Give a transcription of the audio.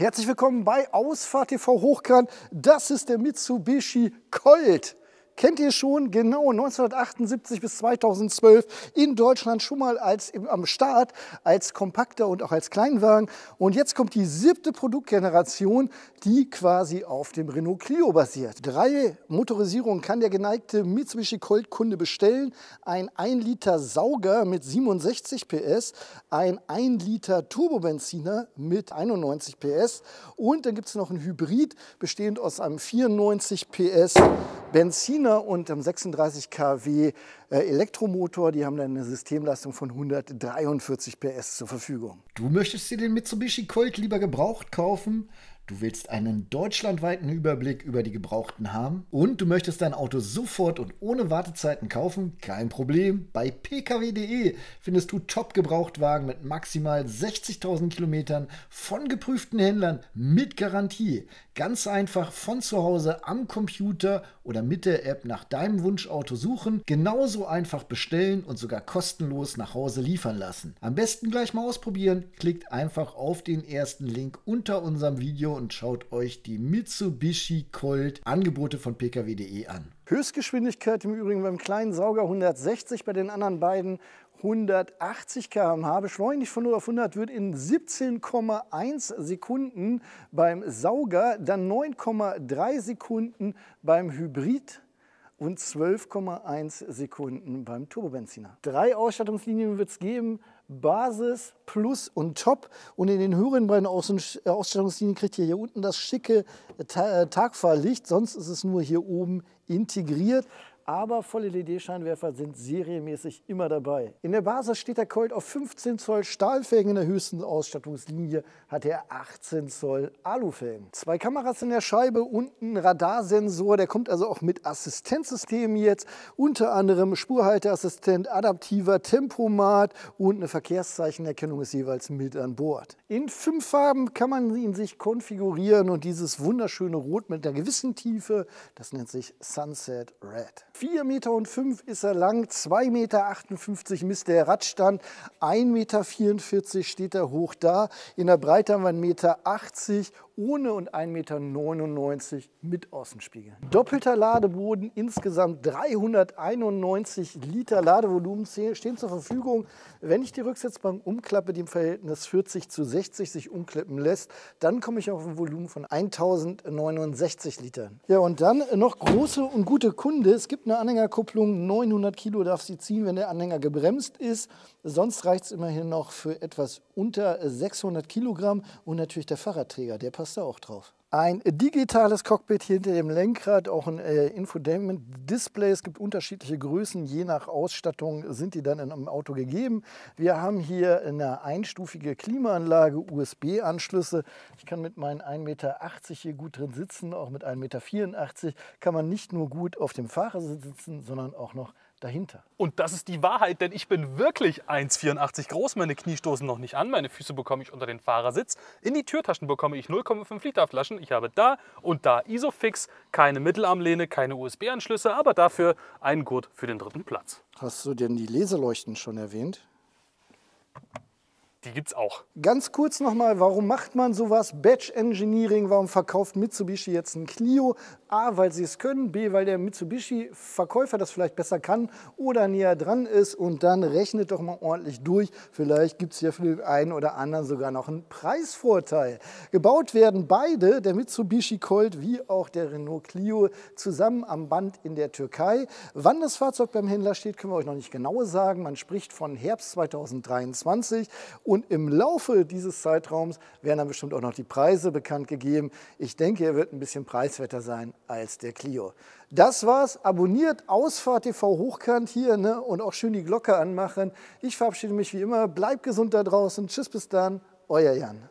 Herzlich willkommen bei Ausfahrt TV Hochkant. Das ist der Mitsubishi Colt. Kennt ihr schon? Genau, 1978 bis 2012 in Deutschland schon mal als, am Start als kompakter und auch als Kleinwagen. Und jetzt kommt die siebte Produktgeneration, die quasi auf dem Renault Clio basiert. Drei Motorisierungen kann der geneigte Mitsubishi Colt-Kunde bestellen. Ein 1 Liter Sauger mit 67 PS, ein 1 Liter Turbobenziner mit 91 PS und dann gibt es noch ein Hybrid bestehend aus einem 94 PS Benziner und einem 36 kW äh, Elektromotor. Die haben dann eine Systemleistung von 143 PS zur Verfügung. Du möchtest dir den Mitsubishi Colt lieber gebraucht kaufen? Du willst einen deutschlandweiten Überblick über die Gebrauchten haben und du möchtest dein Auto sofort und ohne Wartezeiten kaufen? Kein Problem. Bei pkw.de findest du Top-Gebrauchtwagen mit maximal 60.000 Kilometern von geprüften Händlern mit Garantie. Ganz einfach von zu Hause am Computer oder mit der App nach deinem Wunschauto suchen, genauso einfach bestellen und sogar kostenlos nach Hause liefern lassen. Am besten gleich mal ausprobieren. Klickt einfach auf den ersten Link unter unserem Video und schaut euch die Mitsubishi Colt Angebote von pkw.de an. Höchstgeschwindigkeit im Übrigen beim kleinen Sauger 160, bei den anderen beiden 180 km/h. Beschleunigt von 0 auf 100 wird in 17,1 Sekunden beim Sauger, dann 9,3 Sekunden beim Hybrid und 12,1 Sekunden beim Turbobenziner. Drei Ausstattungslinien wird es geben. Basis, Plus und Top. Und in den höheren beiden äh, Ausstattungslinien kriegt ihr hier unten das schicke äh, Tagfahrlicht. Sonst ist es nur hier oben integriert aber Voll-LED-Scheinwerfer sind serienmäßig immer dabei. In der Basis steht der Colt auf 15 Zoll Stahlfelgen, in der höchsten Ausstattungslinie hat er 18 Zoll Alufelgen. Zwei Kameras in der Scheibe und ein Radarsensor, der kommt also auch mit Assistenzsystemen jetzt, unter anderem Spurhalteassistent, adaptiver Tempomat und eine Verkehrszeichenerkennung ist jeweils mit an Bord. In fünf Farben kann man ihn sich konfigurieren und dieses wunderschöne Rot mit einer gewissen Tiefe, das nennt sich Sunset Red. 4,5 Meter ist er lang, 2,58 Meter misst der Radstand, 1,44 Meter steht er hoch da. In der Breite haben wir 1,80 Meter ohne und 1,99 Meter mit Außenspiegel. Doppelter Ladeboden, insgesamt 391 Liter Ladevolumen stehen zur Verfügung. Wenn ich die Rücksitzbank umklappe, die im Verhältnis 40 zu 60 sich umklappen lässt, dann komme ich auf ein Volumen von 1069 Litern. Ja, und dann noch große und gute Kunde. Es gibt eine Anhängerkupplung, 900 Kilo darf sie ziehen, wenn der Anhänger gebremst ist. Sonst reicht es immerhin noch für etwas unter 600 Kilogramm und natürlich der Fahrradträger, der passt da auch drauf. Ein digitales Cockpit hier hinter dem Lenkrad, auch ein äh, Infotainment-Display. Es gibt unterschiedliche Größen, je nach Ausstattung sind die dann in einem Auto gegeben. Wir haben hier eine einstufige Klimaanlage, USB-Anschlüsse. Ich kann mit meinen 1,80 Meter hier gut drin sitzen, auch mit 1,84 Meter kann man nicht nur gut auf dem Fahrersitz sitzen, sondern auch noch dahinter. Und das ist die Wahrheit, denn ich bin wirklich 1,84 groß. Meine Knie stoßen noch nicht an, meine Füße bekomme ich unter den Fahrersitz. In die Türtaschen bekomme ich 0,5 Liter Flaschen. Ich habe da und da Isofix, keine Mittelarmlehne, keine USB-Anschlüsse, aber dafür einen Gurt für den dritten Platz. Hast du denn die Laserleuchten schon erwähnt? Die gibt es auch. Ganz kurz nochmal, warum macht man sowas? Batch Engineering, warum verkauft Mitsubishi jetzt ein Clio? A, weil sie es können, B, weil der Mitsubishi-Verkäufer das vielleicht besser kann oder näher dran ist und dann rechnet doch mal ordentlich durch. Vielleicht gibt es ja für den einen oder anderen sogar noch einen Preisvorteil. Gebaut werden beide, der Mitsubishi Colt wie auch der Renault Clio, zusammen am Band in der Türkei. Wann das Fahrzeug beim Händler steht, können wir euch noch nicht genau sagen. Man spricht von Herbst 2023 und im Laufe dieses Zeitraums werden dann bestimmt auch noch die Preise bekannt gegeben. Ich denke, er wird ein bisschen preiswerter sein als der Clio. Das war's. Abonniert Ausfahrt TV Hochkant hier ne? und auch schön die Glocke anmachen. Ich verabschiede mich wie immer. Bleibt gesund da draußen. Tschüss, bis dann. Euer Jan.